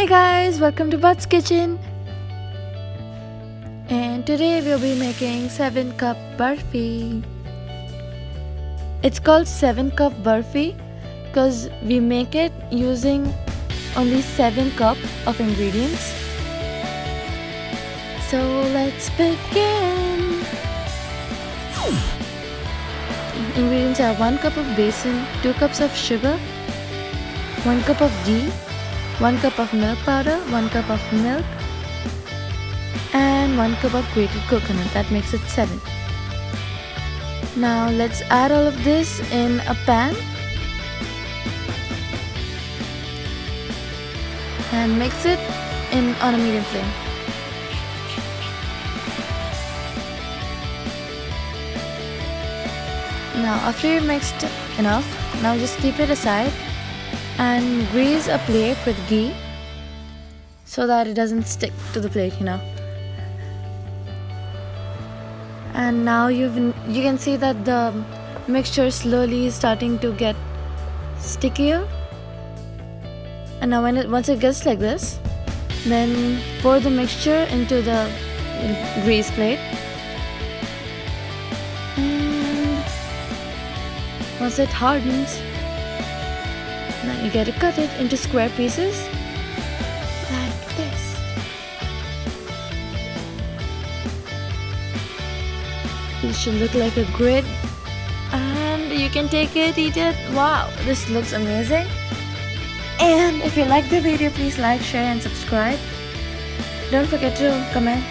Hey guys, welcome to Bhat's Kitchen. And today we'll be making 7 cup burfi. It's called 7 cup burfi because we make it using only 7 cup of ingredients. So let's begin. Ingredients are 1 cup of besan, 2 cups of sugar, 1 cup of ghee, 1 cup of milk powder, 1 cup of milk and 1 cup of grated coconut that makes it 7. Now let's add all of this in a pan and mix it in on a medium flame. Now after you've mixed enough, now just keep it aside and grease a plate with ghee so that it doesn't stick to the plate you know. And now you've you can see that the mixture slowly is starting to get stickier. And now when it once it gets like this then pour the mixture into the grease plate. And once it hardens now you gotta cut it into square pieces like this. This should look like a grid and you can take it, eat it. Wow, this looks amazing. And if you like the video, please like, share and subscribe. Don't forget to comment